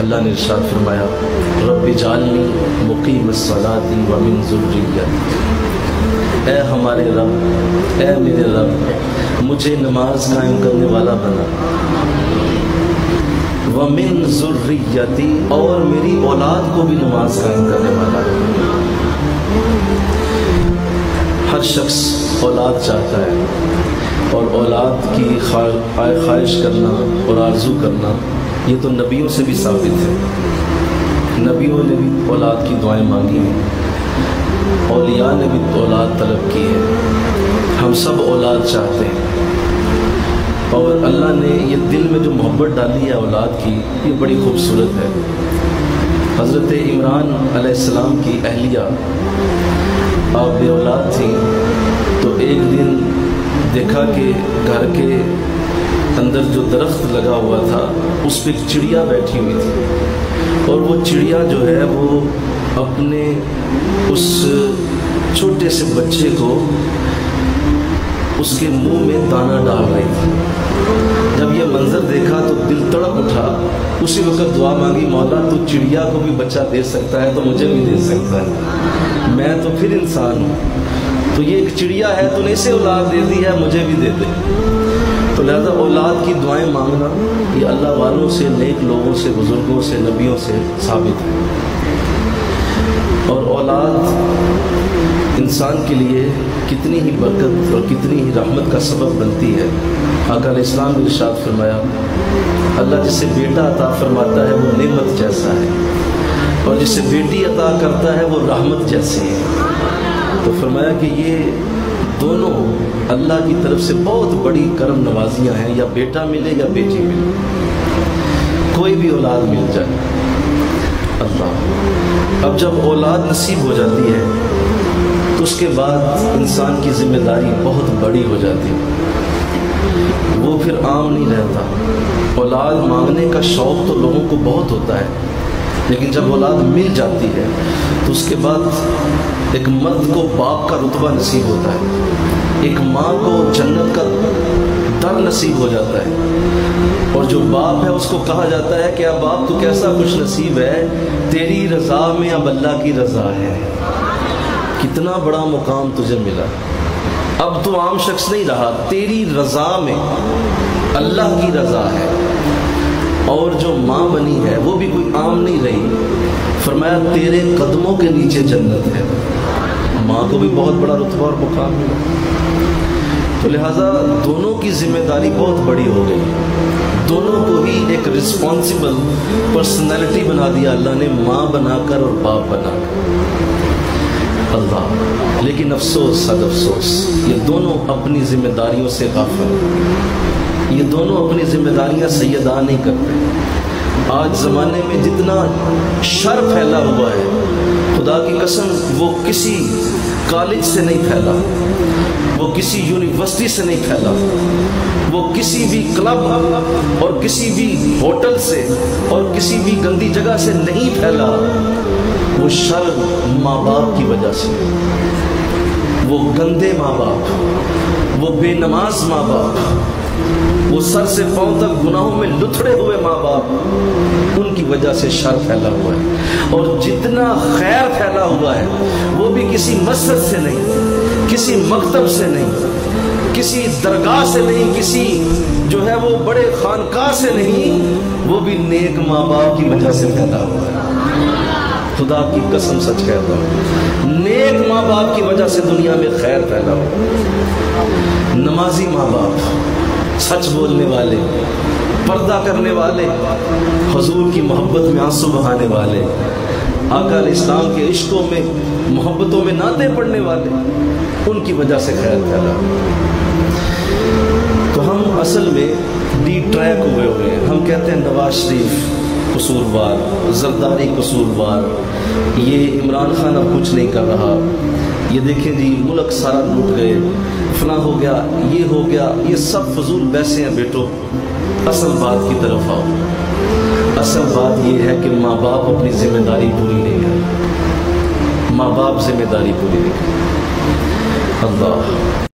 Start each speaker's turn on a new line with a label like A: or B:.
A: अल्लाह ने इरशाद फरमाया रब जालनी मुकीम सलाती व मिन ज़ुर्रियत। ए हमारे रब, ए मेरे रब, मुझे नमाज़ कायम करने वाला बना। व मिन ज़ुर्रियती, और मेरी औलाद को भी नमाज़ कायम करने वाला। हर शख्स औलाद चाहता है, और औलाद की ख्वाहिश करना और आरज़ू करना ये तो नबियों से भी साबित है। नबियों ने भी औलाद की दुआएँ मांगी हैं। औलिया ने भी औलाद तलब की है। हम सब औलाद चाहते हैं। और अल्लाह ने ये दिल में जो मोहब्बत डाली है औलाद की, ये बड़ी खूबसूरत है। हज़रत इमरान अलैहिस्सलाम की अहलिया, आप बे औलाद थी तो एक दिन देखा कि घर के अंदर जो दरख्त लगा हुआ था, उस पर चिड़िया बैठी हुई थी। और वो चिड़िया जो है, वो अपने उस छोटे से बच्चे को उसके मुँह में दाना डाल रही थी। जब ये मंजर देखा तो दिल तड़प उठा। उसी वक्त दुआ मांगी, मौला तो चिड़िया को भी बच्चा दे सकता है तो मुझे भी दे सकता है। मैं तो फिर इंसान हूँ। तो ये एक चिड़िया है, तूने इसे औलाद दे दी है, मुझे भी दे दे। तो लिहाजा औलाद की दुआएँ मांगना, ये अल्लाह वालों से, नेक लोगों से, बुज़ुर्गों से, नबियों से साबित है। और औलाद इंसान के लिए कितनी ही बरकत और कितनी ही रहमत का सबब बनती है। अगर इस्लाम ने इरशाद फरमाया, अल्लाह जिसे बेटा अता फरमाता है, वो नेमत जैसा है। और जिसे बेटी अता करता है, वो रहमत जैसी है। तो फरमाया कि ये दोनों अल्लाह की तरफ़ से बहुत बड़ी करम नवाजियाँ हैं, या बेटा मिले या बेटी मिले। कोई भी औलाद मिल जाए। अल्लाह। अब जब औलाद नसीब हो जाती है तो उसके बाद इंसान की ज़िम्मेदारी बहुत बड़ी हो जाती है। वो फिर आम नहीं रहता। औलाद मांगने का शौक़ तो लोगों को बहुत होता है। लेकिन जब औलाद मिल जाती है तो उसके बाद एक मर्द को बाप का रुतबा नसीब होता है। एक माँ को जन्नत का दर नसीब हो जाता है। और जो बाप है, उसको कहा जाता है कि, अब बाप तो कैसा खुश नसीब है? तेरी रज़ा में अब अल्लाह की रज़ा है। कितना बड़ा मुकाम तुझे मिला। अब तो आम शख्स नहीं रहा, तेरी रज़ा में अल्लाह की रज़ा है। और जो माँ बनी है, वो भी कोई आम नहीं रही। फरमाया, तेरे कदमों के नीचे जन्नत है। माँ को भी बहुत बड़ा रुतबा और मुकाम मिला। तो लिहाजा, दोनों की ज़िम्मेदारी बहुत बड़ी हो गई। दोनों को ही एक रिस्पॉन्सिबल पर्सनैलिटी बना दिया अल्लाह ने, माँ बनाकर और बाप बनाकर। अल्लाह, लेकिन अफसोस, सद अफसोस, ये दोनों अपनी जिम्मेदारियों से गाफिल ये दोनों अपनी जिम्मेदारियाँ सैदा नहीं करते। आज ज़माने में जितना शर फैला हुआ है, खुदा की कसम, वो किसी कॉलेज से नहीं फैला, वो किसी यूनिवर्सिटी से नहीं फैला, वो किसी भी क्लब और किसी भी होटल से और किसी भी गंदी जगह से नहीं फैला, वो शर माँ बाप की वजह से। वो गंदे माँ बाप वो बेनमाज माँ बाप वो सर से पाँव तक गुनाहों में लुथड़े हुए माँ बाप उनकी वजह से शर फैला हुआ है। और जितना खैर फैला हुआ है, वो भी किसी मस्जिद से नहीं, किसी मकतब से नहीं, किसी दरगाह से नहीं, किसी जो है वो बड़े खानका से नहीं, वो भी नेक माँ बाप की वजह से फैला हुआ है। खुदा की कसम सच कहता हूँ, नेक माँ बाप की वजह से दुनिया में खैर फैला हुआ नमाजी माँ बाप सच बोलने वाले, पर्दा करने वाले, हजूर की मोहब्बत में आँसू बहाने वाले, आका इस्लाम के इश्कों में, मोहब्बतों में नाते पड़ने वाले, उनकी वजह से खैर फैला। तो हम असल में डी ट्रैक हुए हुए हैं। हम कहते हैं नवाज़ शरीफ कसूरवार, जरदारी कसूरवार। ये इमरान खान अब कुछ नहीं कर रहा। ये देखे जी, मुल्क सारा लूट गए। फला हो गया, ये हो गया, ये सब फजूल वैसे हैं बेटो। असल बात की तरफ़ आओ। असल बात ये है कि माँ बाप अपनी ज़िम्मेदारी पूरी नहीं कर। माँ बाप ज़िम्मेदारी पूरी नहीं अल्लाह।